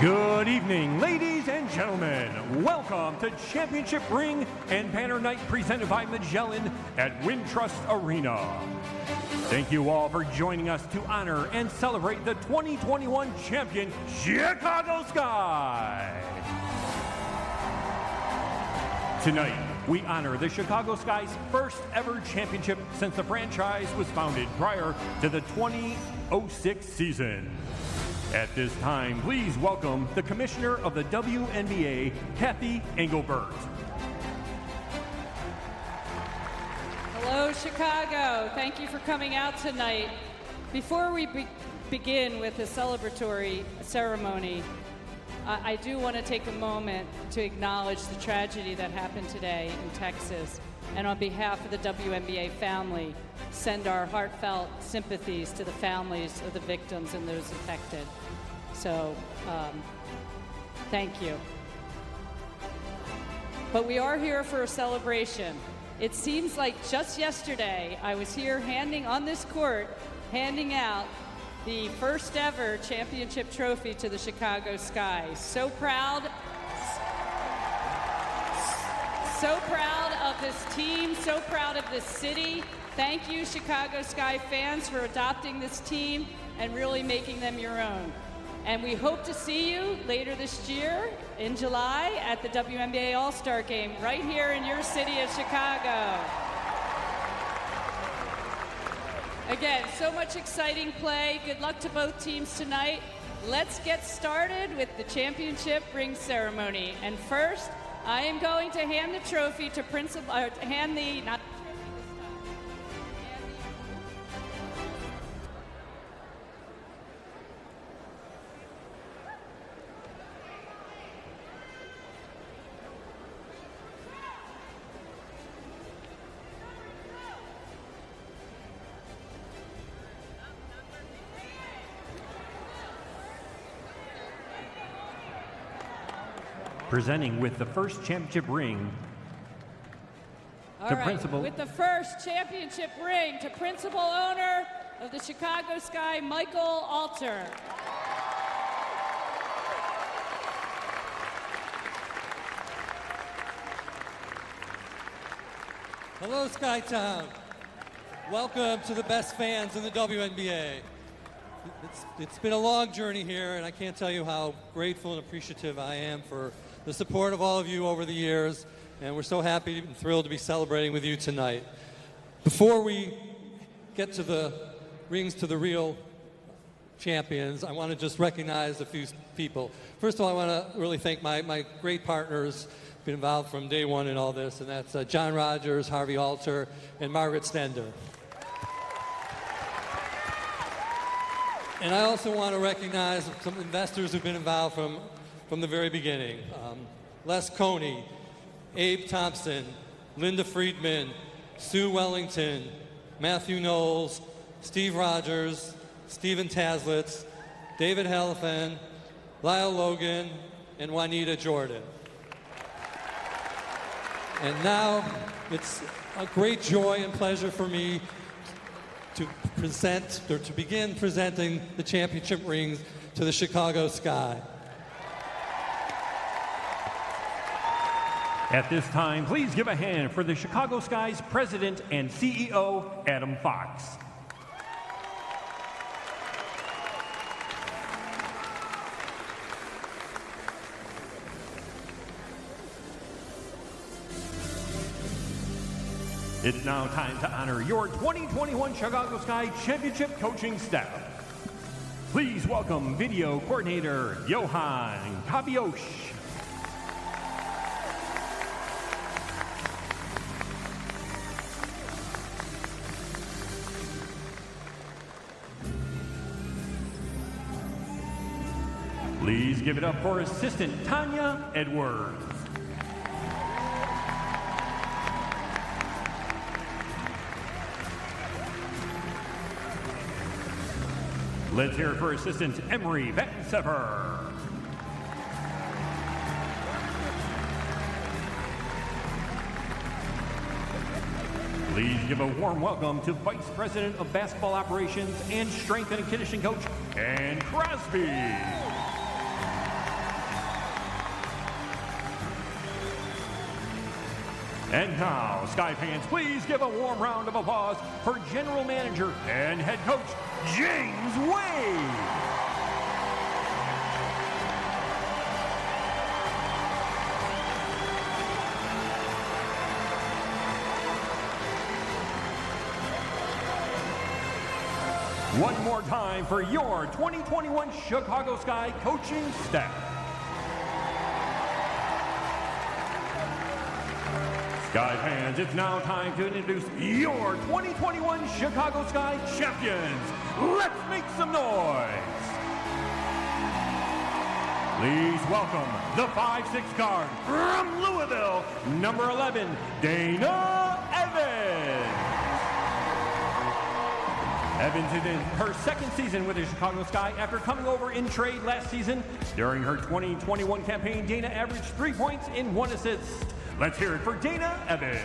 Good evening, ladies and gentlemen. Welcome to Championship Ring and Banner Night presented by Magellan at Wintrust Arena. Thank you all for joining us to honor and celebrate the 2021 champion Chicago Sky. Tonight, we honor the Chicago Sky's first ever championship since the franchise was founded prior to the 2006 season. At this time, please welcome the Commissioner of the WNBA, Kathy Engelbert. Hello, Chicago. Thank you for coming out tonight. Before we be- begin with the celebratory ceremony, I-, I do want to take a moment to acknowledge the tragedy that happened today in Texas. And on behalf of the WNBA family, send our heartfelt sympathies to the families of the victims and those affected. So, um, thank you. But we are here for a celebration. It seems like just yesterday I was here handing on this court, handing out the first ever championship trophy to the Chicago Sky. So proud. So proud of this team, so proud of this city. Thank you, Chicago Sky fans, for adopting this team and really making them your own. And we hope to see you later this year in July at the WNBA All Star Game right here in your city of Chicago. Again, so much exciting play. Good luck to both teams tonight. Let's get started with the championship ring ceremony. And first, I am going to hand the trophy to Principal, uh, hand the, not Presenting with the first championship ring, All to right, principal- With the first championship ring to principal owner of the Chicago Sky, Michael Alter. Hello, Skytown. Welcome to the best fans in the WNBA. It's, it's been a long journey here, and I can't tell you how grateful and appreciative I am for the support of all of you over the years, and we're so happy and thrilled to be celebrating with you tonight. Before we get to the rings to the real champions, I want to just recognize a few people. First of all, I want to really thank my, my great partners, been involved from day one in all this, and that's uh, John Rogers, Harvey Alter, and Margaret Stender. And I also want to recognize some investors who've been involved from, from the very beginning. Um, Les Coney, Abe Thompson, Linda Friedman, Sue Wellington, Matthew Knowles, Steve Rogers, Stephen Taslitz, David Helfand, Lyle Logan, and Juanita Jordan. And now it's a great joy and pleasure for me to present or to begin presenting the championship rings to the Chicago Sky. At this time, please give a hand for the Chicago Sky's president and CEO, Adam Fox. It's now time to honor your 2021 Chicago Sky Championship coaching staff. Please welcome video coordinator Johan Kabiosh. Give it up for assistant Tonya Edwards. Let's hear it for assistant Emre Vatansever. Please give a warm welcome to Vice President of Basketball Operations and Strength and Conditioning Coach, Ann Crosby. And now, Sky fans, please give a warm round of applause for General Manager and Head Coach James Wade. One more time for your 2021 Chicago Sky coaching staff. Sky fans, it's now time to introduce your 2021 Chicago Sky champions. Let's make some noise. Please welcome the 5'6 guard from Louisville, number 11, Dana Evans. Evans is in her second season with the Chicago Sky after coming over in trade last season. During her 2021 campaign, Dana averaged three points and one assist. Let's hear it for Dana Evans.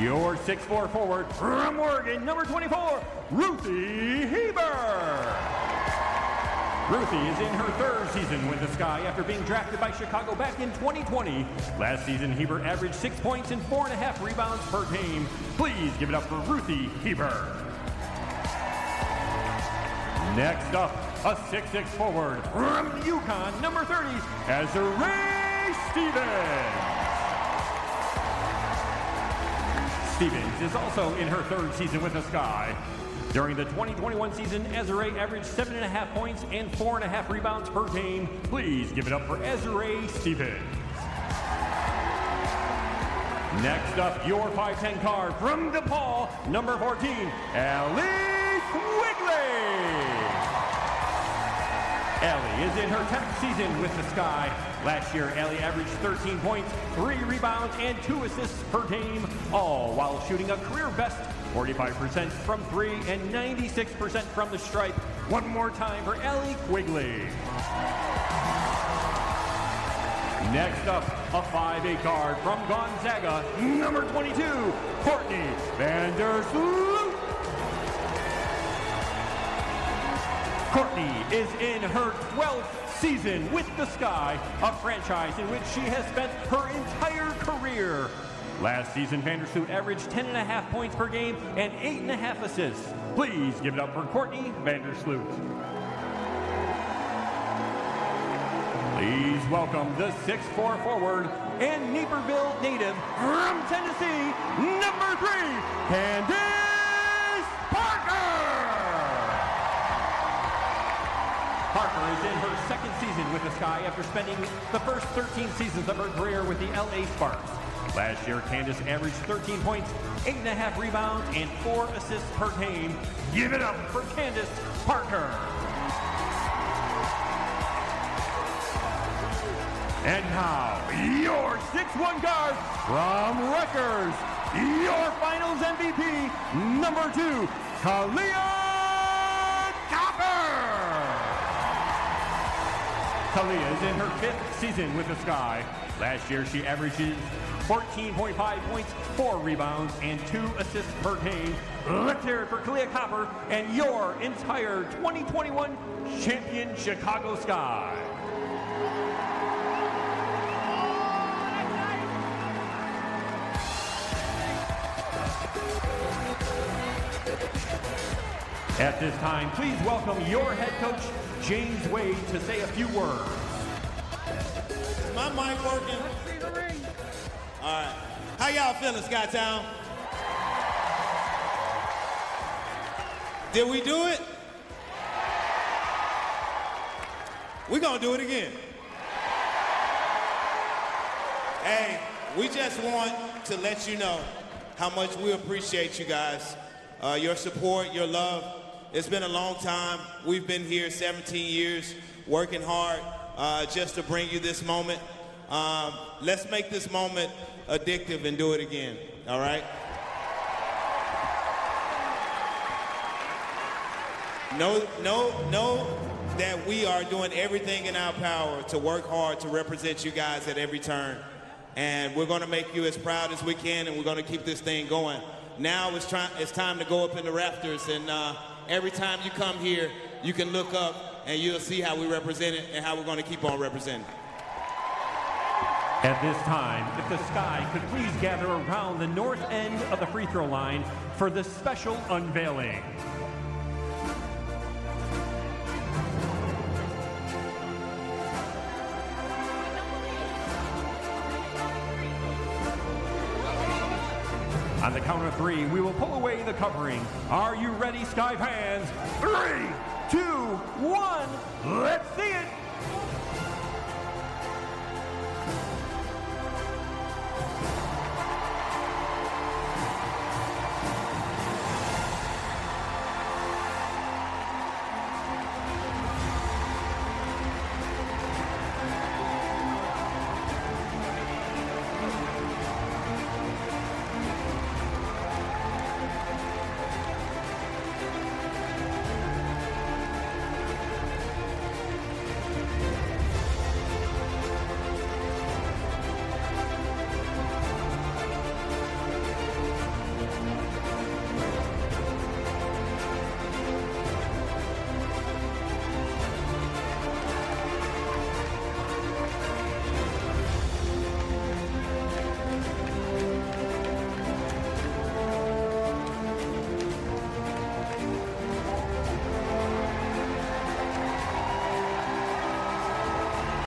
Your 6'4 forward from Oregon, number 24, Ruthie Hebard. Ruthie is in her third season with the Sky after being drafted by Chicago back in 2020. Last season, Hebard averaged six points and four and a half rebounds per game. Please give it up for Ruthie Hebard. Next up, a 6'6 forward from UConn, number 30, Azurá Stevens. Stevens is also in her third season with the Sky. During the 2021 season, Azurá averaged seven and a half points and four and a half rebounds per game. Please give it up for Azurá Stevens. Next up, your 5'10 card from DePaul, number 14, Allie Quigley. Allie is in her 10th season with the Sky. Last year, Allie averaged 13 points, 3 rebounds, and 2 assists per game, all while shooting a career best 45% from 3 and 96% from the stripe. One more time for Allie Quigley. Next up, a 5A guard from Gonzaga, number 22, Courtney Vandersloot. Courtney is in her 12th season with the Sky, a franchise in which she has spent her entire career. Last season, Vandersloot averaged 10 and a half points per game and eight and a half assists. Please give it up for Courtney Vandersloot. Please welcome the 6'4 forward and Naperville native from Tennessee, number three, Candace is in her second season with the Sky after spending the first 13 seasons of her career with the LA Sparks. Last year, Candace averaged 13 points, 8.5 rebounds, and 4 assists per game. Give it up for Candace Parker. And now, your 6-1 guard from Rutgers, your finals MVP, number two, Kahleah Kahleah is in her fifth season with the Sky. Last year, she averages 14.5 points, 4 rebounds, and 2 assists per game. Let's hear it for Kahleah Copper and your entire 2021 champion Chicago Sky. At this time, please welcome your head coach, James Wade, to say a few words. Is my mic working? All right. How y'all feeling, Skytown? Did we do it? We're gonna do it again. Hey, we just want to let you know how much we appreciate you guys. Uh, your support, your love. It's been a long time. We've been here 17 years, working hard uh, just to bring you this moment. Um, let's make this moment addictive and do it again, all right? Know, know, know that we are doing everything in our power to work hard to represent you guys at every turn. And we're going to make you as proud as we can, and we're going to keep this thing going. Now it's, try- it's time to go up in the rafters, and uh, every time you come here, you can look up and you'll see how we represent it and how we're going to keep on representing. At this time, if the sky could please gather around the north end of the free throw line for the special unveiling. On the count of three, we will pull away the covering. Are you ready, Sky fans? Three, two, one, let's see it!